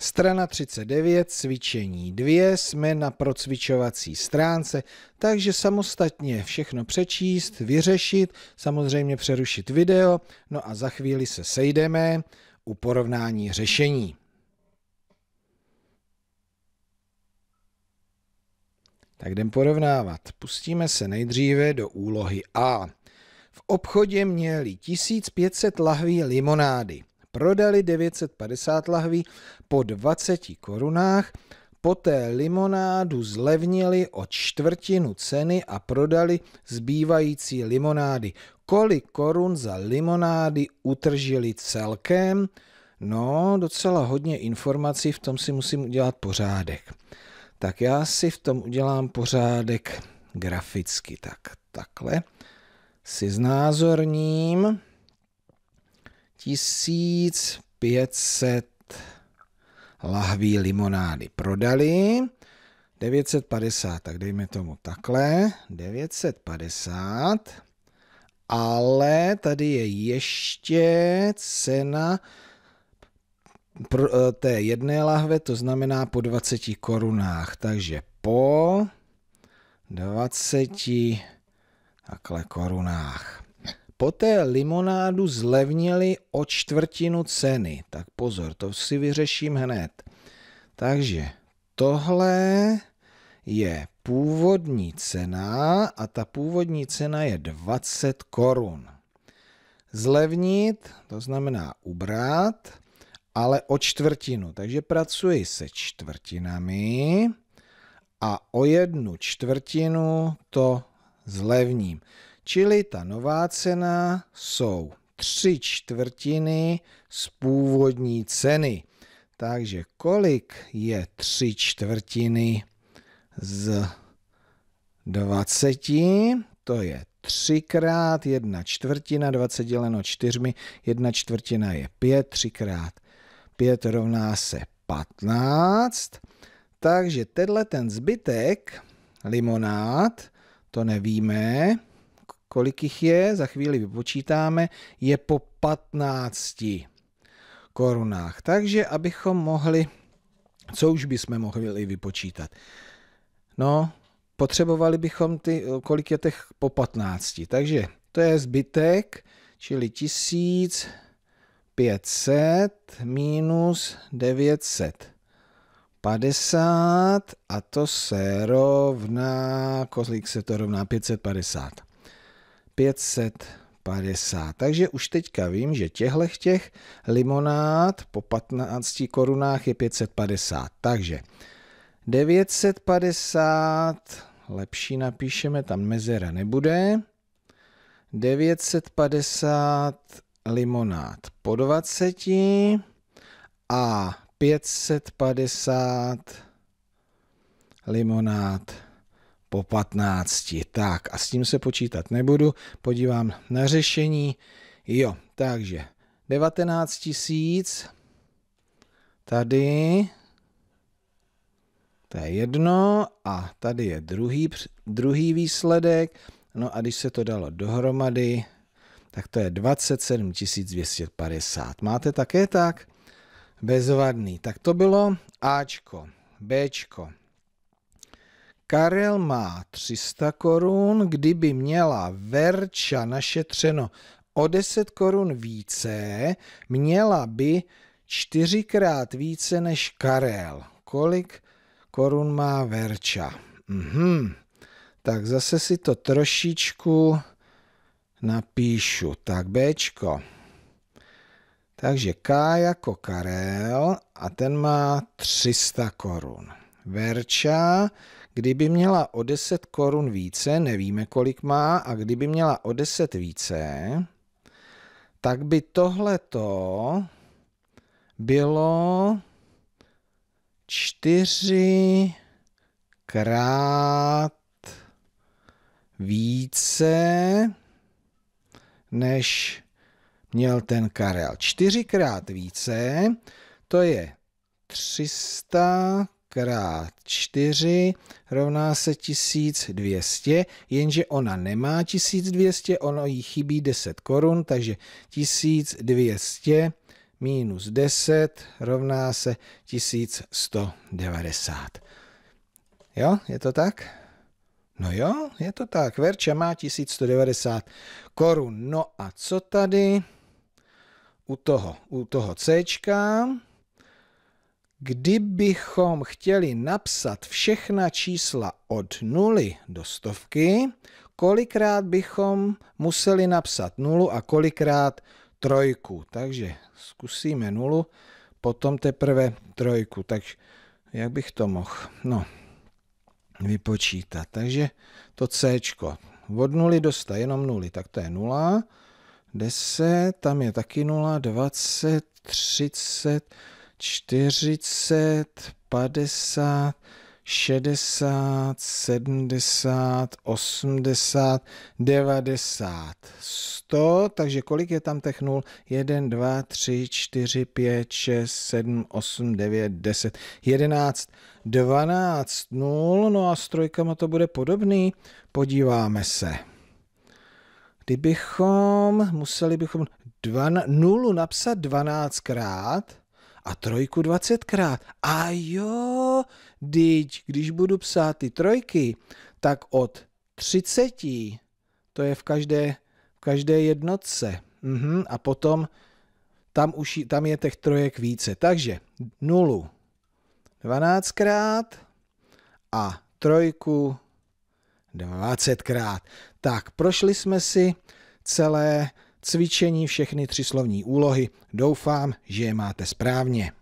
Strana 39, cvičení 2, jsme na procvičovací stránce, takže samostatně všechno přečíst, vyřešit, samozřejmě přerušit video, no a za chvíli se sejdeme u porovnání řešení. Tak jdem porovnávat. Pustíme se nejdříve do úlohy A. V obchodě měli 1500 lahví limonády. Prodali 950 lahví po 20 korunách, poté limonádu zlevnili o čtvrtinu ceny a prodali zbývající limonády. Kolik korun za limonády utržili celkem? No, docela hodně informací, v tom si musím udělat pořádek. Tak já si v tom udělám pořádek graficky. Tak takhle si znázorním 1500 lahví limonády prodali. 950, tak dejme tomu takhle, 950, ale tady je ještě cena pro, eh, té jedné lahve, to znamená po 20 korunách, takže po 20 takhle korunách. Poté limonádu zlevnili o čtvrtinu ceny. Tak pozor, to si vyřeším hned. Takže tohle je původní cena a ta původní cena je 20 korun. Zlevnit, to znamená ubrat, ale o čtvrtinu. Takže pracuji se čtvrtinami a o jednu čtvrtinu to zlevním. Čili ta nová cena jsou tři čtvrtiny z původní ceny. Takže kolik je tři čtvrtiny z 20? To je 3 krát 1 čtvrtina, 20 děleno čtyřmi, 1 čtvrtina je 5, 3 krát 5 rovná se 15. Takže tenhle ten zbytek limonád, to nevíme, kolik jich je, za chvíli vypočítáme, je po 15 korunách. Takže abychom mohli, co už bychom mohli vypočítat? No, potřebovali bychom ty, kolik je těch po 15. Takže to je zbytek, čili 1500 minus 900. 50 a to se rovná, kolik se to rovná? 550. 550. Takže už teďka vím, že těchto těch limonád po 15 korunách je 550. Takže 950, lepší napíšeme, tam mezera nebude. 950 limonád po 20 a 550 limonád po 15. Tak a s tím se počítat nebudu, podívám na řešení. Jo, takže 19 tisíc, tady, to je jedno a tady je druhý, druhý výsledek. No a když se to dalo dohromady, tak to je 27 250. Máte také tak? Bezvadný. Tak to bylo Ačko, Bčko. Karel má 300 korun, kdyby měla Verča našetřeno o 10 korun více, měla by čtyřikrát více než Karel. Kolik korun má Verča? Mhm. Tak zase si to trošičku napíšu. Tak Bčko. Takže K jako Karel a ten má 300 korun. Verča Kdyby měla o 10 korun více, nevíme kolik má, a kdyby měla o 10 více, tak by tohleto bylo 4 krát více, než měl ten Karel. Čtyřikrát více, to je 300 krát 4 rovná se 1200, jenže ona nemá 1200, ono jí chybí 10 korun, takže 1200 minus 10 rovná se 1190. Jo, je to tak? No jo, je to tak. Verča má 1190 korun. No a co tady u toho, u toho C? Kdybychom chtěli napsat všechna čísla od nuly do stovky, kolikrát bychom museli napsat nulu a kolikrát trojku. Takže zkusíme nulu, potom teprve trojku. Takže jak bych to mohl? No, vypočítat. Takže to C, od nuly dostat jenom nuly, tak to je nula. 10, tam je taky nula, 20, 30, 40, 50, 60, 70, 80, 90, 100, takže kolik je tam těch nul? 1, 2, 3, 4, 5, 6, 7, 8, 9, 10, 11, 12 nul, no a s trojkama to bude podobný. Podíváme se. Kdybychom, museli bychom dva, nulu napsat 12krát, a trojku 20krát. A jo, teď, když budu psát ty trojky, tak od 30, to je v každé, v každé jednotce. Mhm, a potom tam, už, tam je těch trojek více. Takže nulu 12krát a trojku 20krát. Tak, prošli jsme si celé cvičení všechny tři slovní úlohy. Doufám, že je máte správně.